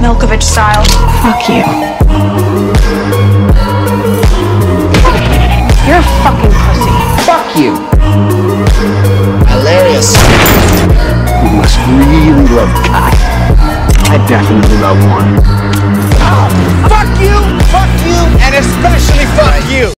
Milkovich style. Fuck you. You're a fucking pussy. Fuck you. Hilarious. You must really love cock. I definitely love one. Fuck you, fuck you, and especially fuck you.